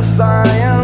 saia